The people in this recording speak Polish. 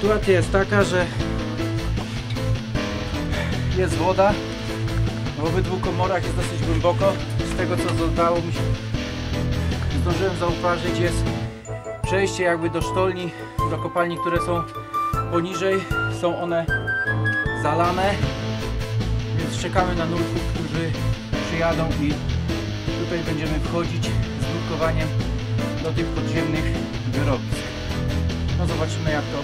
Sytuacja jest taka, że jest woda. W obydwu komorach jest dosyć głęboko. Z tego co udało mi się, zdążyłem zauważyć, jest przejście jakby do sztolni, do kopalni, które są poniżej. Są one zalane, więc czekamy na nurków, którzy przyjadą i tutaj będziemy wchodzić z nurkowaniem do tych podziemnych wyrobisk. No zobaczymy jak to